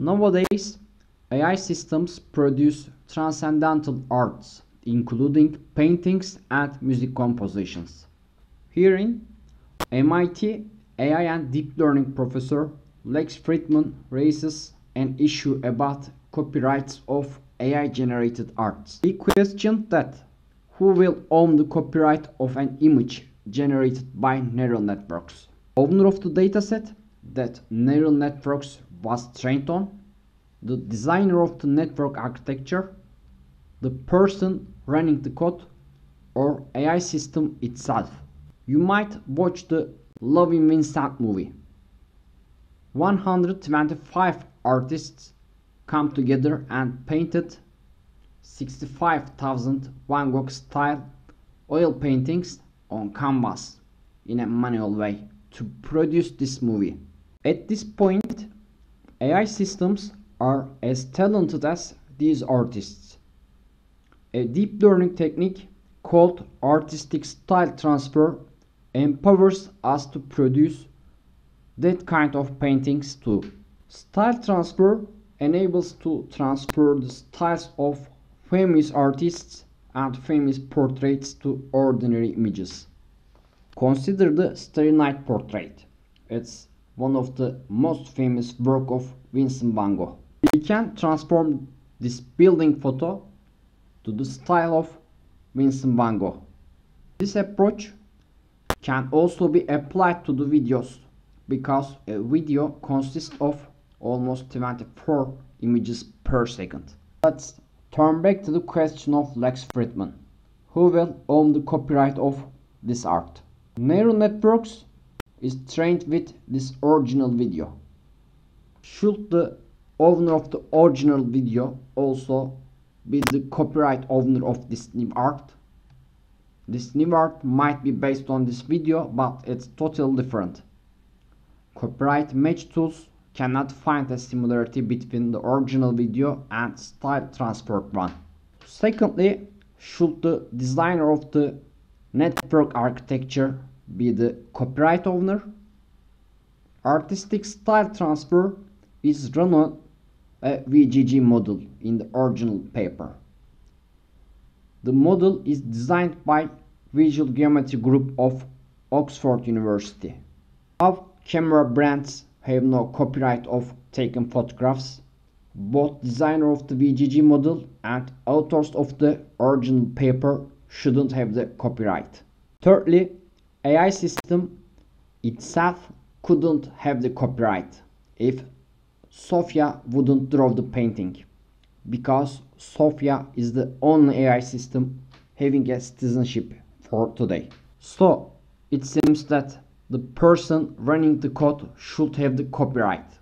Nowadays, AI systems produce transcendental arts, including paintings and music compositions. Herein, MIT AI and Deep Learning professor Lex Fridman raises an issue about copyrights of AI generated arts. He questioned that who will own the copyright of an image generated by neural networks. Owner of the dataset that neural networks was trained on, the designer of the network architecture, the person running the code, or AI system itself. You might watch the Loving Vincent movie. 125 artists come together and painted 65,000 Van Gogh style oil paintings on canvas in a manual way to produce this movie. At this point, AI systems are as talented as these artists. A deep learning technique called artistic style transfer empowers us to produce that kind of paintings too. Style transfer enables to transfer the styles of famous artists and famous portraits to ordinary images. Consider the Starry Night portrait. It's one of the most famous work of Vincent van Gogh. We can transform this building photo to the style of Vincent van Gogh. This approach can also be applied to the videos because a video consists of almost 24 images per second. Let's turn back to the question of Lex Fridman, Who will own the copyright of this art? Neural networks is trained with this original video. Should the owner of the original video also be the copyright owner of this new art? This new art might be based on this video, but it's totally different. Copyright match tools cannot find a similarity between the original video and style transferred one. Secondly, should the designer of the network architecture be the copyright owner? Artistic style transfer is run on a VGG model in the original paper. The model is designed by Visual Geometry Group of Oxford University. How camera brands have no copyright of taken photographs. Both designer of the VGG model and authors of the original paper shouldn't have the copyright. Thirdly, AI system itself couldn't have the copyright if Sophia wouldn't draw the painting because Sophia is the only AI system having a citizenship for today. So it seems that the person running the code should have the copyright.